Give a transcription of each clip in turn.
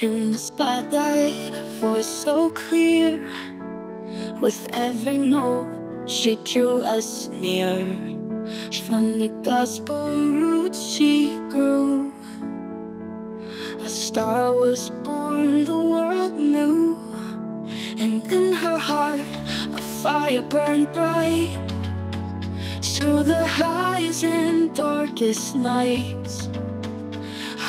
In the spotlight, voice so clear. With every note, she drew us near. From the gospel roots she grew. A star was born, the world knew. And in her heart, a fire burned bright. Through the highs and darkest nights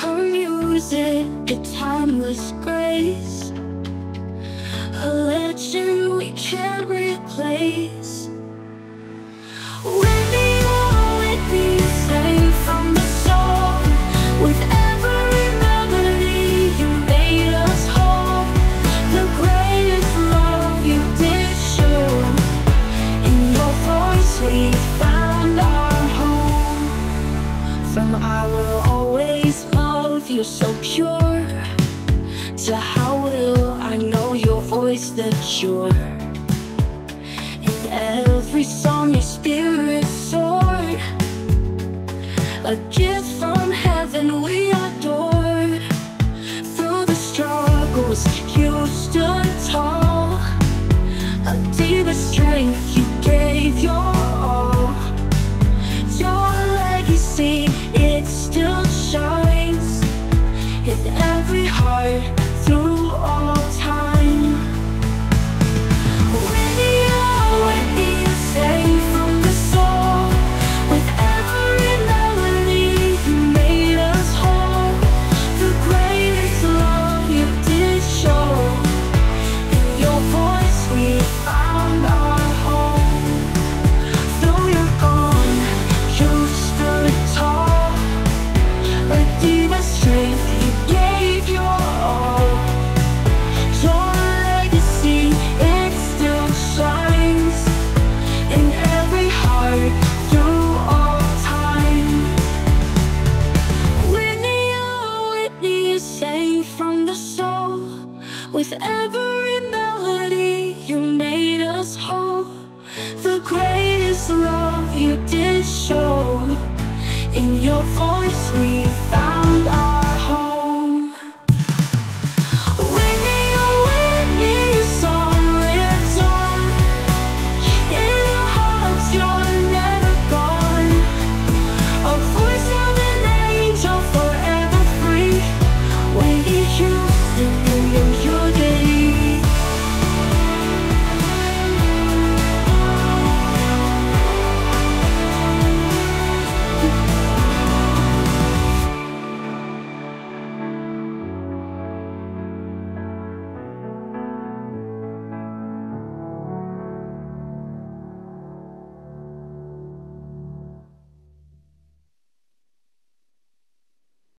her music, a timeless grace. A legend we can't replace. Whitney, oh Whitney, sang from the soul With every melody you made us whole. The greatest love you did show. In your voice we found our home. From I will always you so pure. So how will I know your voice the cure? In every song your spirit soared. A gift from heaven we adore. Through the struggles you stood tall. A deeper strength you gave your all. Your legacy, every With every melody you made us whole The greatest love you did show. In your voice we